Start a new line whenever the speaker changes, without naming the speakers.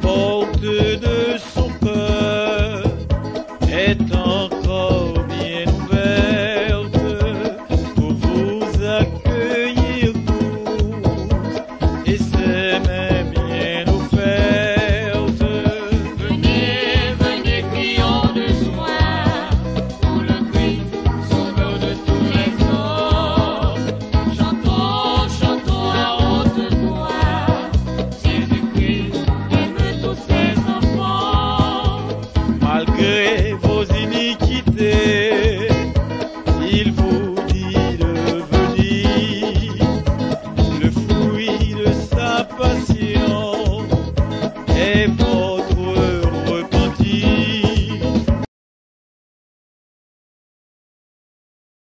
porte il faut-il venir le fruit de sa passion est fort.